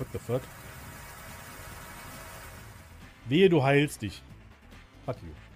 What the fuck? Wehe, du heilst dich. Fuck you.